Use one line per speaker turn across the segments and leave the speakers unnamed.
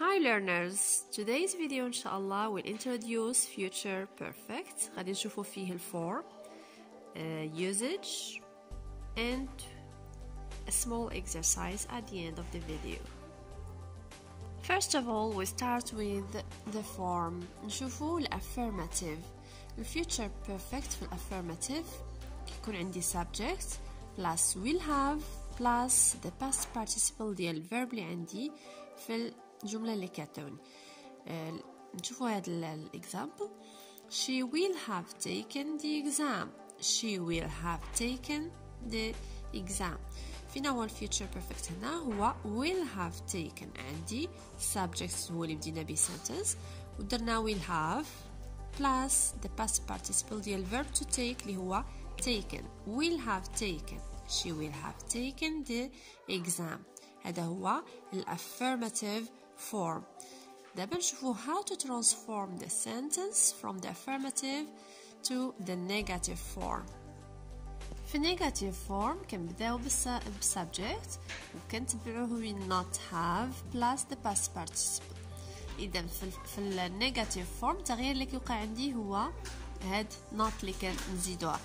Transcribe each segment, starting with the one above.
Hi learners! Today's video إن شاء الله will introduce future perfect غادي نشوفوا فيه الفور uh, usage and a small exercise at the end of the video. First of all we start with the form نشوفوا الأفirmative الفيوتشر perfect في الأفirmative كيكون عندي subject plus will have plus the past participle ديال الverb اللي عندي في الجملة اللي كاتوني نشوفوا هذا الإكزامبل She will have taken the exam She will have taken the exam فينا هو الفيوتشر بيرفكت هنا هو will have taken عندي subject هو اللي بدينا به sentence ودرنا will have plus the past participle ديال verb to take اللي هو taken will have taken she will have taken the exam هذا هو الأفirmative form دابا نشوفو how to transform the sentence from the affirmative to the negative form في negative form كنبداو بالسبجكت وكنتبعوه with not have plus the past participle اذا في, في النيجاتيف فورم التغيير اللي كيوقع عندي هو هاد not اللي كنزيدوها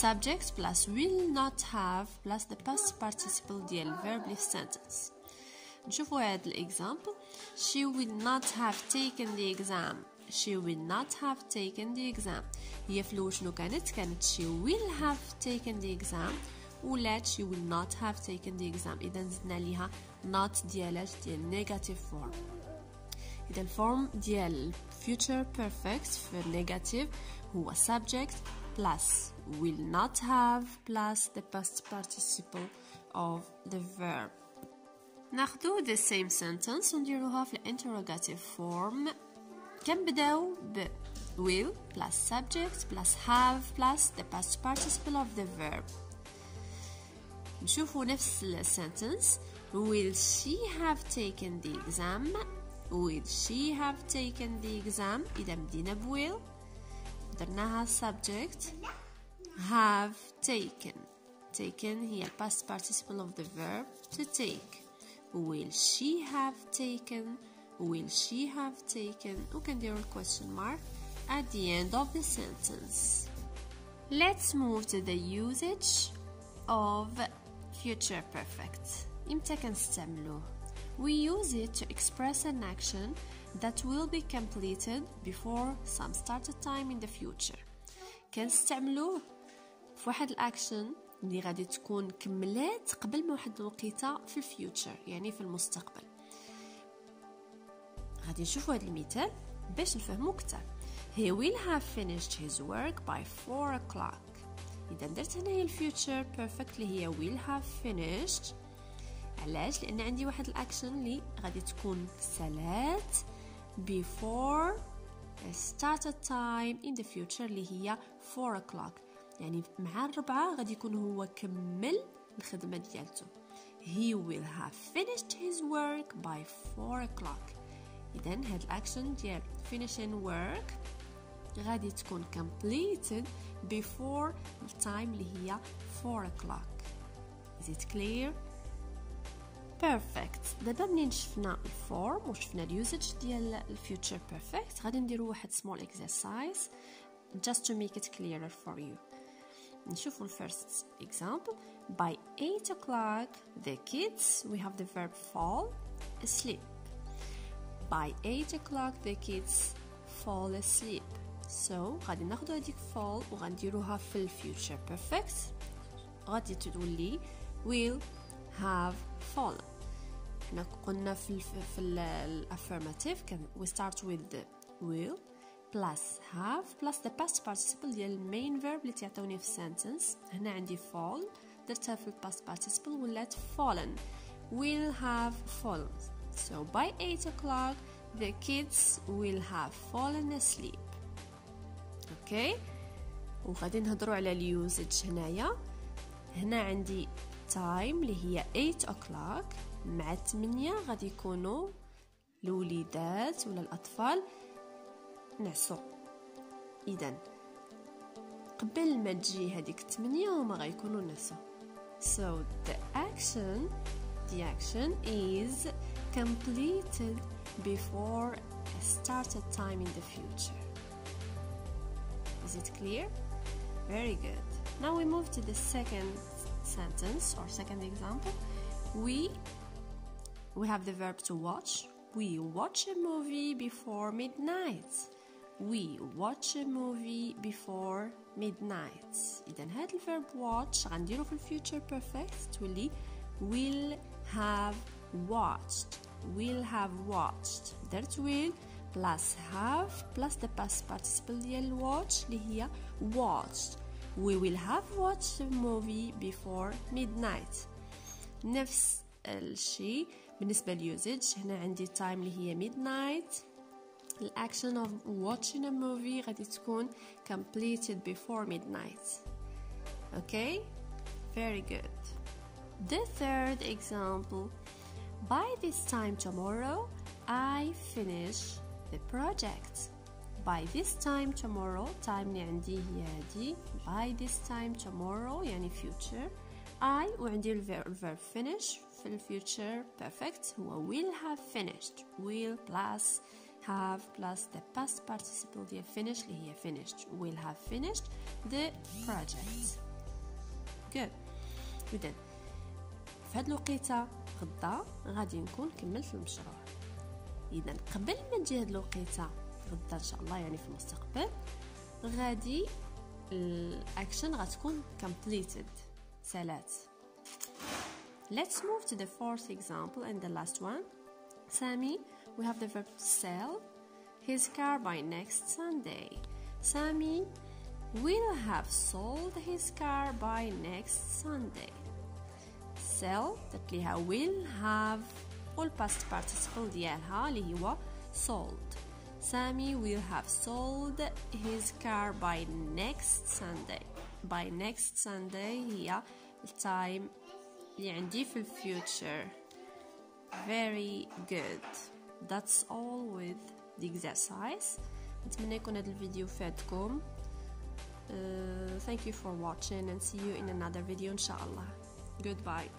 subject plus will not have plus the past participle ديال verb اللي في sentence نشوفوا هاد الاكزامبل she will not have taken the exam she will not have taken the exam هي في الاول شنو كانت كانت she will have taken the exam ولات she will not have taken the exam اذا زدنا ليها not ديالات ديال negative form إذا الفورم ديال future perfect في negative هو subject plus will not have plus the past participle of the verb ناخدو the same sentence ونديروها في interrogative form كنبداو ب will plus subject plus have plus the past participle of the verb نشوفو نفس sentence will she have taken the exam will she have taken the exam إذا بدينا ب will درناها subject have taken taken هي past participle of the verb to take will she have taken will she have taken وكنديرو question mark at the end of the sentence let's move to the usage of future perfect امتى كنستعملوه we use it to express an action that will be completed before some started time in the future كنستعملوه في واحد الاكشن اللي غادي تكون كملات قبل ما واحد الوقيتة في الفيوتشر يعني في المستقبل. غادي نشوفوا هذا المثال باش نفهمو كتر he will have finished his work by 4 o'clock. إذا درت هنايا الفيوتشر بيرفكت اللي هي will have finished. علاش؟ لأن عندي واحد الأكشن اللي غادي تكون سالات before a started time in the future اللي هي 4 o'clock. يعني مع الربعة غادي يكون هو كمل الخدمة ديالته. He will have finished his work by 4 o'clock. إذا هاد الأكشن ديال finishing work غادي تكون completed before the time اللي هي 4 o'clock. Is it clear? بيرفكت دابا منين شفنا الفورم وشفنا اليوزج ديال الفيوتشر بيرفكت غادي نديرو واحد سمول اكسرسايز just to make it clearer for you. نشوفو الفيرست example by 8 o'clock the kids we have the verb fall asleep by 8 o'clock the kids fall asleep so غادي ناخدو هذيك fall وغنديروها في الفيوتشر بيرفكت غادي تولي will have fallen احنا قلنا في ال في الافirmative كان we start with the will plus have plus the past participle ديال المين verb اللي تعطوني في sentence هنا عندي fall درتها في past participle ولات fallen will have fallen so by 8 o'clock the kids will have fallen asleep أوكي okay. وغادي نهضروا على اليوزج هنايا هنا عندي تايم اللي هي 8 o'clock مع 8 غادي يكونوا الوليدات ولا الأطفال نعسوا إذا قبل ما تجي هذيك 8 هما غيكونوا نعسوا so the action the action is completed before a started time in the future. Is it clear? Very good. Now we move to the second sentence or second example. We we have the verb to watch. We watch a movie before midnight. We watch a movie before midnight. إذا هذا الفيرب watch غنديرو في الفيوتشر بيرفكت تولي will have watched will have watched درت will plus have plus the past participle ديال watch اللي هي watched we will have watched a movie before midnight نفس الشيء بالنسبة لليوزج هنا عندي time اللي هي midnight الأكشن of watching a movie غادي تكون completed before midnight okay very good the third example by this time tomorrow I finish the project by this time tomorrow time اللي عندي هي هذه by this time tomorrow يعني future I وعندي الفيرب finish في الفيوتشر perfect هو will have finished will plus have plus the past participle ديال finish اللي هي finished will have finished the project good إذن في هاد الوقيته غدا غادي نكون كملت المشروع إذا قبل ما تجي هاد الوقيته غدا إن شاء الله يعني في المستقبل غادي الأكشن غتكون completed سالات Let's move to the fourth example and the last one. Sammy, we have the verb sell his car by next Sunday. Sammy will have sold his car by next Sunday. Sell تتليها will have all past participle ديالها اللي هو sold. Sammy will have sold his car by next Sunday. By next Sunday هي التايم اللي عندي في الفيوتشر very good that's all with the exercise نتمنى يكون هذا الفيديو فاتكم uh, thank you for watching and see you in another video إن شاء الله goodbye